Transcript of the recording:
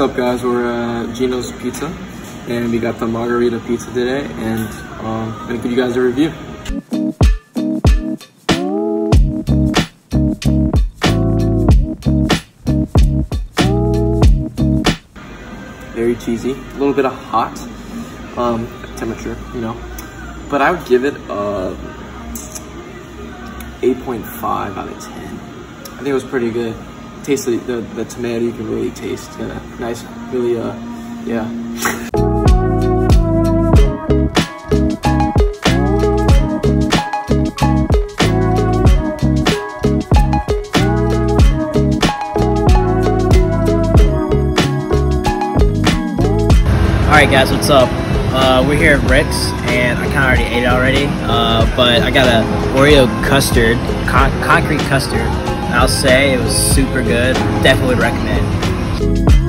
What's up guys, we're at Gino's Pizza and we got the margarita pizza today and um, I'm gonna give you guys a review. Very cheesy, a little bit of hot um, temperature, you know, but I would give it a 8.5 out of 10. I think it was pretty good taste the, the, the tomato you can really taste. Of nice, really, uh, yeah. Alright guys, what's up? Uh, we're here at Rick's and I kind of already ate it already, uh, but I got a Oreo custard, con concrete custard I'll say it was super good. Definitely recommend.